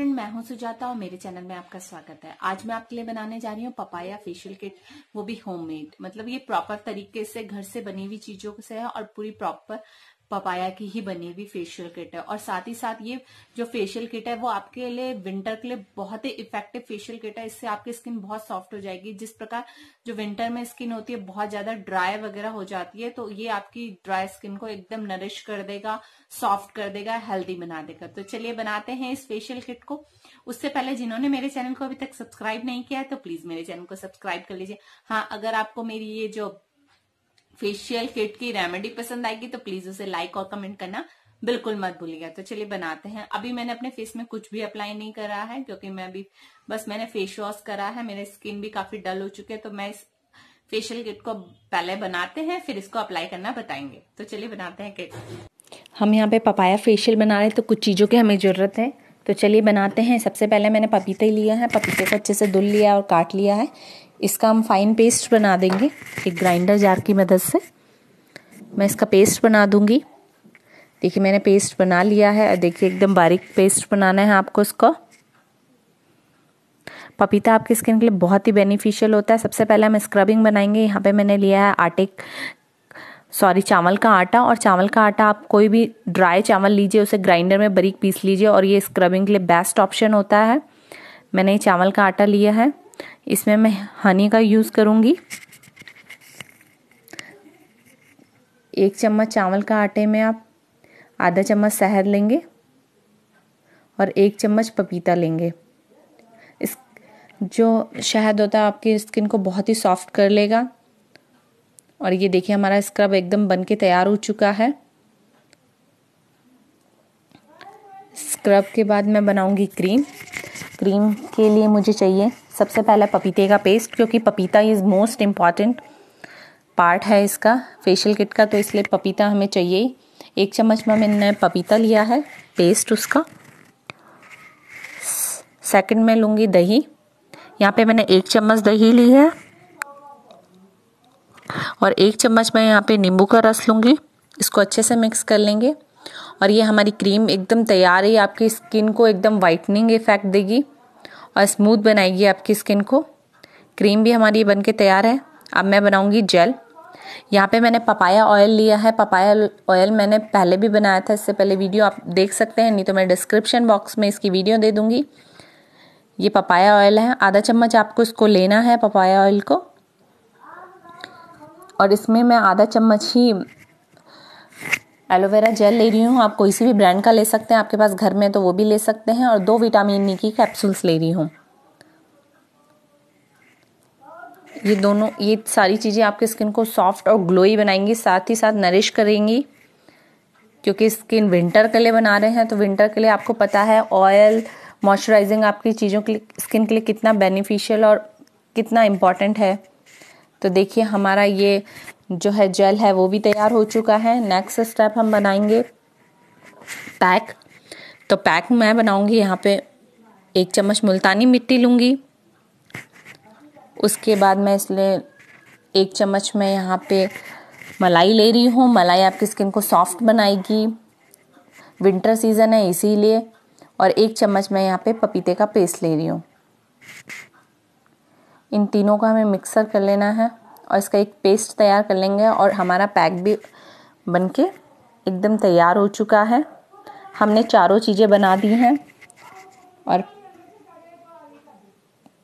Friend मैं हूँ सुजाता और मेरे चैनल में आपका स्वागत है। आज मैं आपके लिए बनाने जा रही हूँ पपाया फेशियल किट वो भी होममेड मतलब ये प्रॉपर तरीके से घर से बनी हुई चीज़ों से है और पूरी प्रॉपर पपाया की ही बनी हुई फेशियल किट है। और साथ ही साथ ये जो फेशियल किट है, वो आपके लिए विंटर के लिए बहुत ही इफ़ेक्टिव फेशियल किट है। इससे आपकी स्किन बहुत सॉफ्ट हो जाएगी। जिस प्रकार जो विंटर में स्किन होती है, बहुत ज़्यादा ड्राई वगैरह हो जाती है तो ये आपकी ड्राई स्किन को एकदम नरिश कर देगा सॉफ्ट कर देगा हेल्दी बना देगा। तो चलिए बनाते हैं इस फेशियल किट को। उससे पहले जिन्होंने मेरे चैनल को अभी तक सब्सक्राइब नहीं किया है तो प्लीज़ मेरे चैनल को सब्सक्राइब कर लीजिए। हाँ अगर आपको मेरी ये जो फेशियल किट की रेमेडी पसंद आएगी तो प्लीज़ उसे लाइक और कमेंट करना बिल्कुल मत भूलिएगा। तो चलिए बनाते हैं। अभी मैंने अपने फेस में कुछ भी अप्लाई नहीं करा है, क्योंकि मैं अभी बस मैंने फेस वॉश करा है। मेरे स्किन भी काफ़ी डल हो चुके हैं तो मैं इस फेशियल किट को पहले बनाते हैं, फिर इसको अप्लाई करना बताएँगे। तो चलिए बनाते हैं किट हम यहाँ पे पपाया फेशियल बना रहे तो कुछ चीज़ों की हमें ज़रूरत है। तो चलिए बनाते हैं। सबसे पहले मैंने पपीते लिया है। पपीते को अच्छे से धुल लिया और काट लिया है। इसका हम फाइन पेस्ट बना देंगे। एक ग्राइंडर जार की मदद से। मैं इसका पेस्ट बना दूँगी। देखिए, मैंने पेस्ट बना लिया है। देखिए, एकदम बारीक पेस्ट बनाना है आपको इसको। पपीता आपकी स्किन के लिए बहुत ही बेनिफिशियल होता है। सबसे पहले हम स्क्रबिंग बनाएँगे। यहाँ पे मैंने लिया है आटे सॉरी चावल का आटा। और चावल का आटा आप कोई भी ड्राई चावल लीजिए, उसे ग्राइंडर में बारीक पीस लीजिए। और ये स्क्रबिंग के लिए बेस्ट ऑप्शन होता है। मैंने ये चावल का आटा लिया है। इसमें मैं हनी का यूज़ करूँगी। एक चम्मच चावल का आटे में आप आधा चम्मच शहद लेंगे और एक चम्मच पपीता लेंगे। इस, जो शहद होता है आपकी स्किन को बहुत ही सॉफ्ट कर लेगा। और ये देखिए हमारा स्क्रब एकदम बन के तैयार हो चुका है। स्क्रब के बाद मैं बनाऊँगी क्रीम क्रीम के लिए मुझे चाहिए। सबसे पहले पपीते का पेस्ट क्योंकि पपीता इज़ मोस्ट इंपॉर्टेंट पार्ट है इसका फेशियल किट का तो इसलिए पपीता हमें चाहिए। एक चम्मच में मैंने पपीता लिया है पेस्ट उसका। सेकंड में लूँगी दही। यहाँ पे मैंने एक चम्मच दही ली है। और एक चम्मच मैं यहाँ पे नींबू का रस लूँगी। इसको अच्छे से मिक्स कर लेंगे। और ये हमारी क्रीम एकदम तैयार है आपकी स्किन को एकदम वाइटनिंग इफ़ेक्ट देगी और स्मूथ बनाएगी आपकी स्किन को। क्रीम भी हमारी बन के तैयार है। अब मैं बनाऊँगी जेल यहाँ पे मैंने पपाया ऑयल लिया है। पपाया ऑयल मैंने पहले भी बनाया था, इससे पहले वीडियो आप देख सकते हैं, नहीं तो मैं डिस्क्रिप्शन बॉक्स में इसकी वीडियो दे दूँगी। ये पपाया ऑयल है। आधा चम्मच आपको इसको लेना है पपाया ऑयल को। और इसमें मैं आधा चम्मच ही एलोवेरा जेल ले रही हूँ। आप कोई सी भी ब्रांड का ले सकते हैं। आपके पास घर में तो वो भी ले सकते हैं और दो विटामिन ई की कैप्सूल्स ले रही हूँ। ये दोनों, ये सारी चीज़ें आपके स्किन को सॉफ्ट और ग्लोई बनाएँगी, साथ ही साथ नरिश करेंगी। क्योंकि स्किन विंटर के लिए बना रहे हैं तो विंटर के लिए आपको पता है ऑयल, मॉइस्चराइजिंग आपकी चीज़ों के लिए, स्किन के लिए कितना बेनिफिशियल और कितना इंपॉर्टेंट है। तो देखिए, हमारा ये जो है जेल है, वो भी तैयार हो चुका है। नेक्स्ट स्टेप हम बनाएँगे पैक तो पैक मैं बनाऊँगी यहाँ पे एक चम्मच मुल्तानी मिट्टी लूँगी। उसके बाद मैं इसलिए एक चम्मच में यहाँ पे मलाई ले रही हूँ। मलाई आपकी स्किन को सॉफ्ट बनाएगी। विंटर सीज़न है इसीलिए। और एक चम्मच मैं यहाँ पे पपीते का पेस्ट ले रही हूँ। इन तीनों का हमें मिक्सर कर लेना है। और इसका एक पेस्ट तैयार कर लेंगे और हमारा पैक भी बनके एकदम तैयार हो चुका है। हमने चारों चीज़ें बना दी हैं और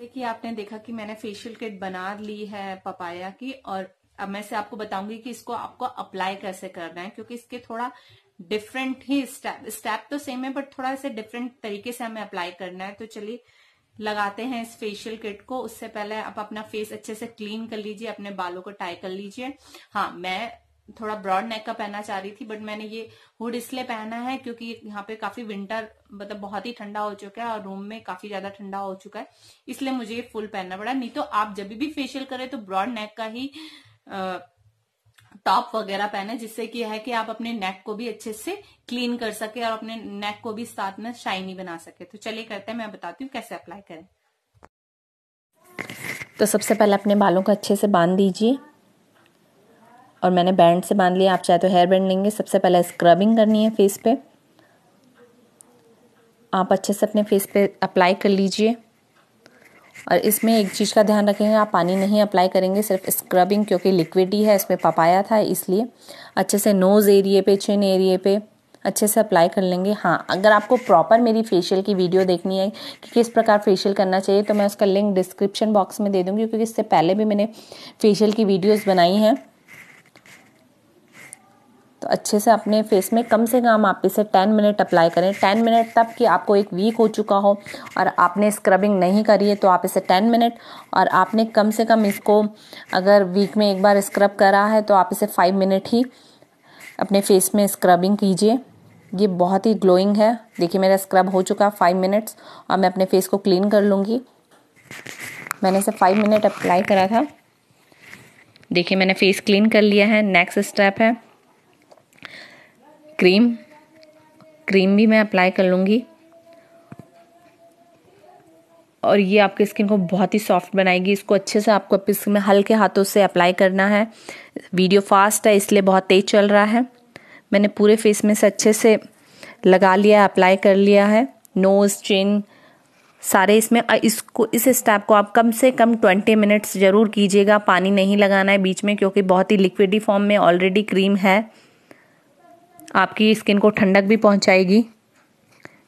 देखिए, आपने देखा कि मैंने फेशियल किट बना ली है पपाया की और अब मैं से आपको बताऊँगी कि इसको आपको अप्लाई कैसे करना है, क्योंकि इसके थोड़ा डिफरेंट ही स्टेप स्टेप तो सेम है बट थोड़ा ऐसे डिफरेंट तरीके से हमें अप्लाई करना है। तो चलिए लगाते हैं इस फेशियल किट को। उससे पहले आप अपना फेस अच्छे से क्लीन कर लीजिए, अपने बालों को टाई कर लीजिए। हाँ मैं थोड़ा ब्रॉड नेक का पहनना चाह रही थी बट मैंने ये हुड इसलिए पहना है क्योंकि यहाँ पे काफ़ी विंटर मतलब बहुत ही ठंडा हो चुका है और रूम में काफ़ी ज़्यादा ठंडा हो चुका है, इसलिए मुझे ये फुल पहनना पड़ा। नहीं तो आप जब भी फेशियल करें तो ब्रॉड नेक का ही टॉप वगैरह पहने, जिससे कि है कि आप अपने नेक को भी अच्छे से क्लीन कर सके और अपने नेक को भी साथ में शाइनी बना सके। तो चलिए करते हैं, मैं बताती हूँ कैसे अप्लाई करें। तो सबसे पहले अपने बालों को अच्छे से बाँध दीजिए। और मैंने बैंड से बाँध लिया, आप चाहे तो हेयर बैंड लेंगे। सबसे पहले स्क्रबिंग करनी है फेस पे। आप अच्छे से अपने फेस पे अप्लाई कर लीजिए। और इसमें एक चीज़ का ध्यान रखेंगे, आप पानी नहीं अप्लाई करेंगे, सिर्फ़ स्क्रबिंग क्योंकि लिक्विड ही है, इसमें पपाया था इसलिए। अच्छे से नोज़ एरिए पे चिन एरिए पे अच्छे से अप्लाई कर लेंगे। हाँ अगर आपको प्रॉपर मेरी फेशियल की वीडियो देखनी है कि किस प्रकार फेशियल करना चाहिए तो मैं उसका लिंक डिस्क्रिप्शन बॉक्स में दे दूँगी, क्योंकि इससे पहले भी मैंने फेशियल की वीडियोज़ बनाई हैं। अच्छे से अपने फेस में कम से कम आप इसे टेन मिनट अप्लाई करें। टेन मिनट तब कि आपको एक वीक हो चुका हो और आपने स्क्रबिंग नहीं करी है तो आप इसे टेन मिनट और आपने कम से कम इसको अगर वीक में एक बार स्क्रब करा है तो आप इसे फाइव मिनट ही अपने फेस में स्क्रबिंग कीजिए। ये बहुत ही ग्लोइंग है। देखिए, मेरा स्क्रब हो चुका है फाइव मिनट्स और मैं अपने फेस को क्लीन कर लूँगी। मैंने इसे फाइव मिनट अप्लाई करा था। देखिए, मैंने फेस क्लीन कर लिया है। नेक्स्ट स्टेप है। क्रीम क्रीम भी मैं अप्लाई कर लूँगी। और ये आपकी स्किन को बहुत ही सॉफ्ट बनाएगी। इसको अच्छे से आपको अपनी स्किन में हल्के हाथों से अप्लाई करना है। वीडियो फास्ट है, इसलिए बहुत तेज़ चल रहा है। मैंने पूरे फेस में से अच्छे से लगा लिया अप्लाई कर लिया है। नोज़ चिन सारे इसमें। इसको, इस स्टेप को आप कम से कम ट्वेंटी मिनट्स ज़रूर कीजिएगा। पानी नहीं लगाना है बीच में, क्योंकि बहुत ही लिक्विडी फॉर्म में ऑलरेडी क्रीम है। आपकी स्किन को ठंडक भी पहुंचाएगी।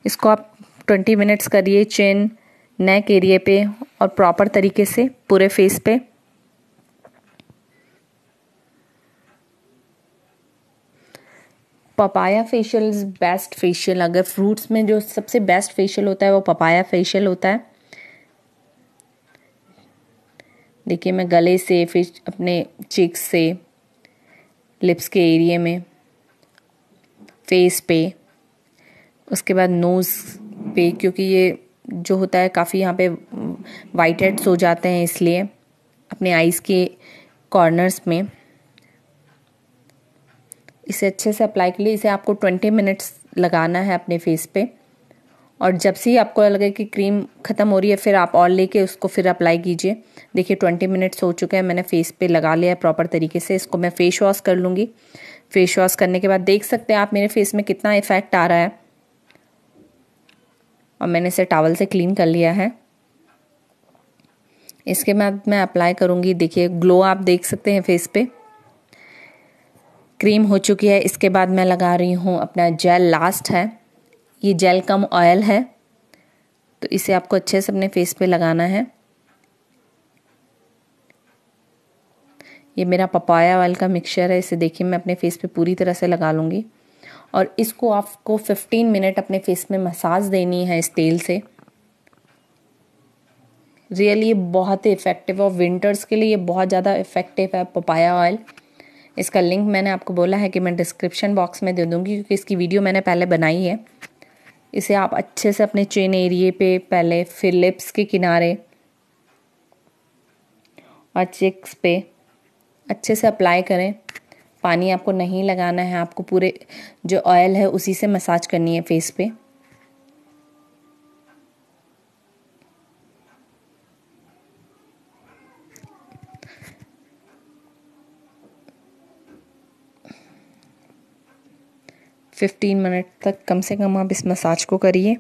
इसको आप ट्वेंटी मिनट्स करिए चेन नेक एरिए पे और प्रॉपर तरीके से पूरे फेस पे। Papaya facial is best facial अगर फ्रूट्स में जो सबसे बेस्ट फेशियल होता है वो पपाया फेशियल होता है। देखिए मैं गले से, फिर अपने चिक्स से लिप्स के एरिए में। फेस पे, उसके बाद नोज़ पे, क्योंकि ये जो होता है, काफ़ी यहाँ पे वाइट हेड्स हो जाते हैं इसलिए, अपने आइज़ के कॉर्नर्स में। इसे अच्छे से अप्लाई के लिए, इसे आपको ट्वेंटी मिनट्स लगाना है अपने फेस पे। और जब से ही आपको लगे कि क्रीम ख़त्म हो रही है, फिर आप और लेके उसको फिर अप्लाई कीजिए। देखिए ट्वेंटी मिनट्स हो चुके हैं, मैंने फेस पे लगा लिया है प्रॉपर तरीके से, इसको मैं फेस वॉश कर लूँगी। फेस वॉश करने के बाद देख सकते हैं आप मेरे फेस में कितना इफ़ेक्ट आ रहा है। और मैंने इसे टावल से क्लीन कर लिया है। इसके बाद मैं अप्लाई करूँगी, देखिए ग्लो आप देख सकते हैं फेस पे। क्रीम हो चुकी है। इसके बाद मैं लगा रही हूँ अपना जेल लास्ट है। ये जेल कम ऑयल है। तो इसे आपको अच्छे से अपने फेस पे लगाना है। ये मेरा पपाया ऑयल का मिक्सचर है, इसे देखिए मैं अपने फेस पे पूरी तरह से लगा लूँगी। और इसको आपको 15 मिनट अपने फेस में मसाज देनी है इस तेल से। रियली ये बहुत ही इफ़ेक्टिव और विंटर्स के लिए ये बहुत ज़्यादा इफ़ेक्टिव है पपाया ऑयल इसका लिंक मैंने आपको बोला है कि मैं डिस्क्रिप्शन बॉक्स में दे दूँगी, क्योंकि इसकी वीडियो मैंने पहले बनाई है। इसे आप अच्छे से अपने चेन एरिए पे, पहले फिर लिप्स के किनारे और चिक्स पे। अच्छे से अप्लाई करें। पानी आपको नहीं लगाना है, आपको पूरे जो ऑयल है उसी से मसाज करनी है फेस पे। फिफ्टीन मिनट तक कम से कम आप इस मसाज को करिए।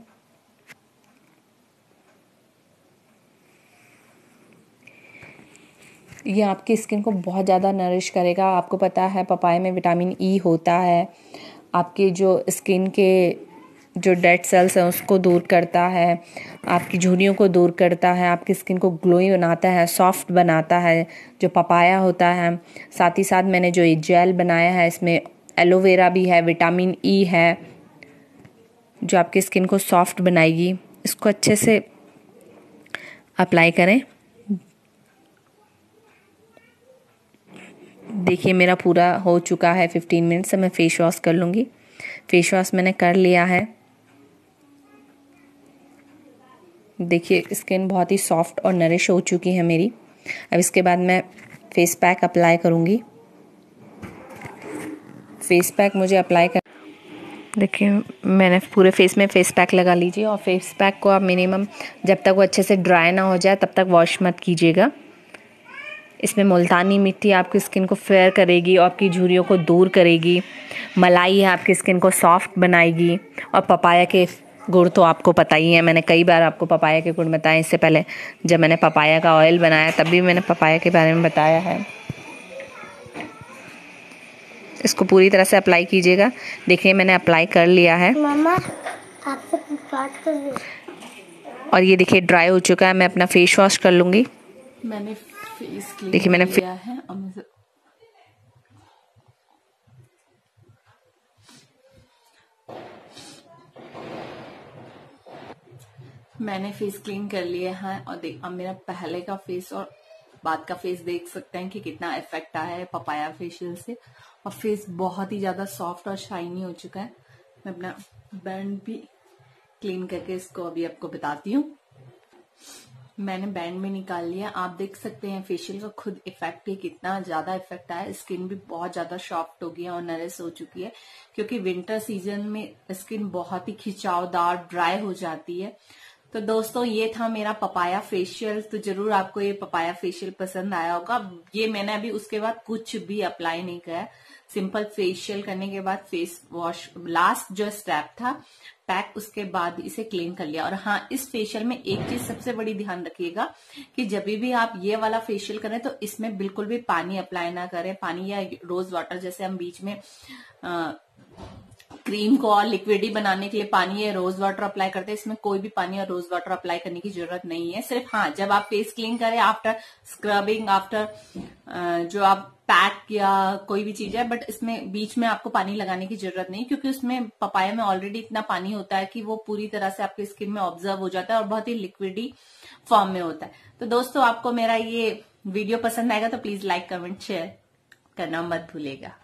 ये आपकी स्किन को बहुत ज़्यादा नरिश करेगा। आपको पता है, पपाए में विटामिन ई e होता है। आपके जो स्किन के जो डेड सेल्स हैं, उसको दूर करता है। आपकी झुर्रियों को दूर करता है। आपकी स्किन को ग्लोई बनाता है, सॉफ्ट बनाता है, जो पपाया होता है। साथ ही साथ मैंने जो ये जेल बनाया है, इसमें एलोवेरा भी है, विटामिन ई e है, जो आपकी स्किन को सॉफ्ट बनाएगी। इसको अच्छे से अप्लाई करें। देखिए, मेरा पूरा हो चुका है फिफ्टीन मिनट से मैं फेस वॉश कर लूँगी। फेस वॉश मैंने कर लिया है। देखिए स्किन बहुत ही सॉफ्ट और नरिश हो चुकी है मेरी। अब इसके बाद मैं फेस पैक अप्लाई करूँगी। फेस पैक मुझे अप्लाई कर देखिए, मैंने पूरे फेस में फेस पैक लगा लीजिए और फेस पैक को आप मिनिमम जब तक वो अच्छे से ड्राई ना हो जाए, तब तक वॉश मत कीजिएगा। इसमें मुल्तानी मिट्टी आपकी स्किन को फेयर करेगी और आपकी झुरियों को दूर करेगी। मलाई है आपकी स्किन को सॉफ्ट बनाएगी और पपाया के गुड़ तो आपको पता ही है। मैंने कई बार आपको पपाया के गुड़ बताए। इससे पहले जब मैंने पपाया का ऑयल बनाया तब भी मैंने पपाया के बारे में बताया है। इसको पूरी तरह से अप्लाई कीजिएगा। देखिए मैंने अप्लाई कर लिया है। मामा आपसे बात कर और ये देखिए ड्राई हो चुका है। मैं अपना फेस वॉश कर लूँगी। मैंने फेस देखिए मैंने किया है। और मुझे मैंने फेस क्लीन कर लिया है और देख अब मेरा पहले का फेस और बाद का फेस देख सकते हैं कि कितना इफ़ेक्ट आया है पपाया फेशियल से। और फेस बहुत ही ज़्यादा सॉफ्ट और शाइनी हो चुका है। मैं अपना बैंड भी क्लीन करके इसको अभी आपको बताती हूँ। मैंने बैंड में निकाल लिया। आप देख सकते हैं फेशियल का खुद इफ़ेक्ट ही कितना ज़्यादा इफ़ेक्ट आया। स्किन भी बहुत ज़्यादा सॉफ्ट हो गई है और नरिस हो चुकी है, क्योंकि विंटर सीज़न में स्किन बहुत ही खिंचावदार ड्राई हो जाती है। तो दोस्तों, ये था मेरा पपाया फेशियल तो ज़रूर आपको ये पपाया फेशियल पसंद आया होगा। ये मैंने अभी उसके बाद कुछ भी अप्लाई नहीं किया सिंपल फेशियल करने के बाद फेस वॉश लास्ट जो स्टेप था पैक उसके बाद इसे क्लीन कर लिया। और हाँ इस फेशियल में एक चीज़ सबसे बड़ी ध्यान रखिएगा कि जब भी आप ये वाला फेशियल करें तो इसमें बिल्कुल भी पानी अप्लाई ना करें। पानी या रोज वाटर जैसे हम बीच में आ, क्रीम को और लिक्विडी बनाने के लिए पानी या रोज वाटर अप्लाई करते हैं। इसमें कोई भी पानी और रोज वाटर अप्लाई करने की ज़रूरत नहीं है। सिर्फ़ हाँ जब आप फेस क्लीन करें आफ्टर स्क्रबिंग आफ्टर जो आप पैक या कोई भी चीज़ है बट इसमें बीच में आपको पानी लगाने की ज़रूरत नहीं, क्योंकि उसमें पपाया में ऑलरेडी इतना पानी होता है कि वो पूरी तरह से आपके स्किन में ऑब्ज़र्व हो जाता है और बहुत ही लिक्विडी फॉर्म में होता है। तो दोस्तों, आपको मेरा ये वीडियो पसंद आएगा तो प्लीज़ लाइक कमेंट शेयर करना मत भूलेगा।